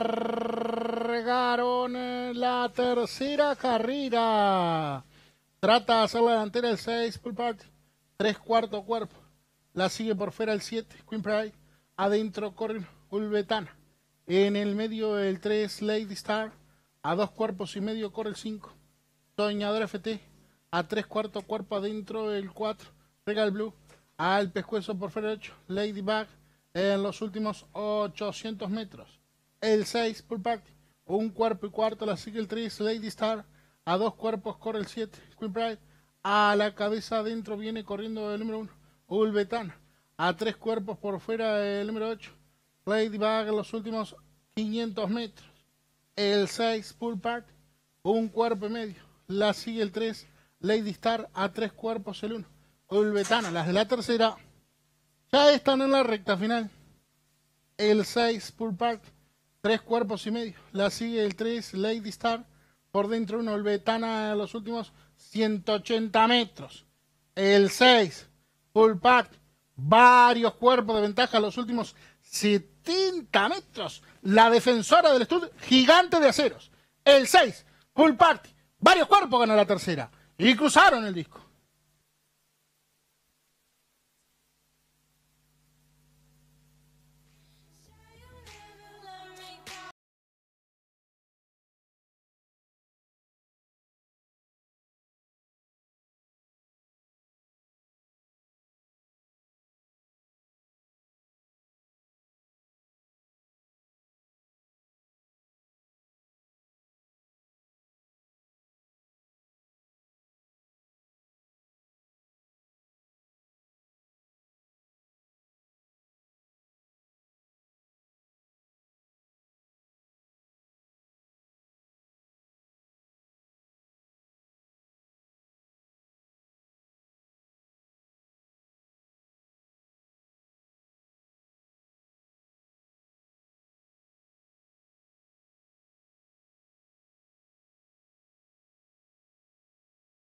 largaron la tercera carrera. Trata de hacer la delantera el 6, Pull Party. Tres cuarto cuerpo. La sigue por fuera el 7, Queen Pride. Adentro corre Ulvetana. En el medio el 3, Lady Star. A dos cuerpos y medio corre el 5. Soñador FT. A tres cuartos cuerpo adentro el 4. Regal Blue. Al pescuezo por fuera el 8. Ladybug. En los últimos 800 metros. El 6, Pull Party. Un cuerpo y cuarto la sigue el 3, Lady Star. A dos cuerpos corre el 7, Queen Pride. A la cabeza adentro viene corriendo el número 1, Ulvetana. A tres cuerpos por fuera el número 8, Ladybug en los últimos 500 metros. El 6, Pull Party. Un cuerpo y medio. La sigue el 3, Lady Star. A tres cuerpos el 1, Ulvetana. Las de la tercera ya están en la recta final. El 6, Pull Party tres cuerpos y medio. La sigue el 3, Lady Star. Por dentro una Olvetana a los últimos 180 metros. El 6, Full Pack. Varios cuerpos de ventaja a los últimos 70 metros. La defensora del estudio, gigante de aceros. El 6, Full Party. Varios cuerpos ganó la tercera. Y cruzaron el disco.